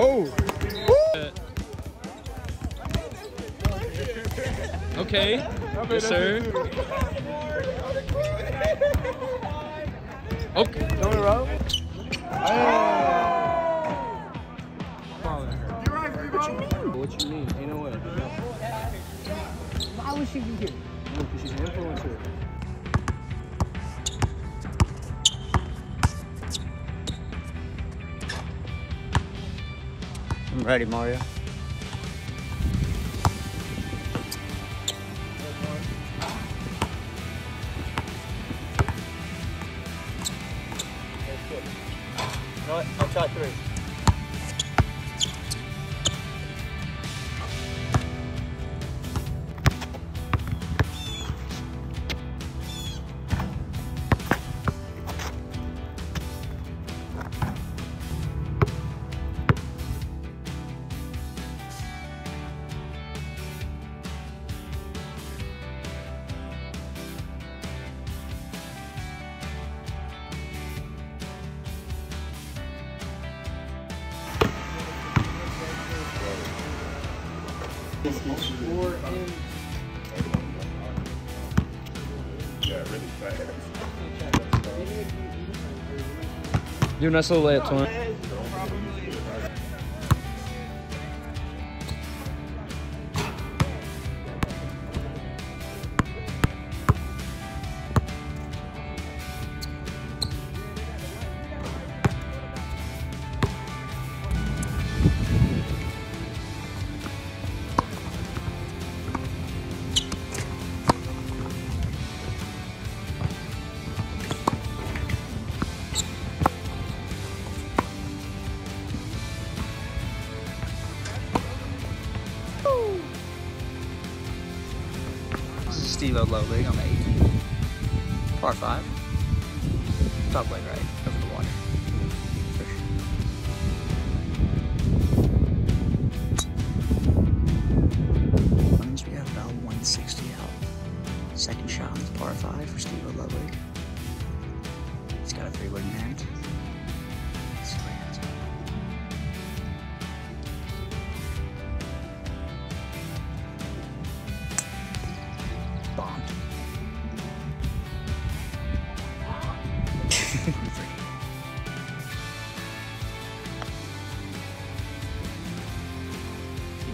Oh. Okay. Yes, sir. Okay. Go in a row. What you mean? Ain't no way. Why would she be here? Because she's an influencer. I'm ready, Mario. No, I'll try three. Do a nice little layup, Twan. This is Stevo Ludwig on the 18. Par 5. Top leg right, over the water. Runs, we have about 160 out. Second shot on the par 5 for Stevo Ludwig. He's got a three wood in hand.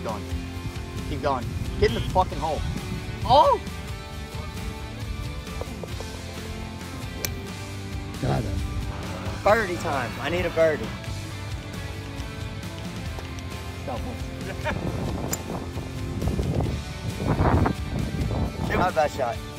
Going. Keep going. Get in the fucking hole. Oh! Got it. Birdie time. I need a birdie. Not a bad shot.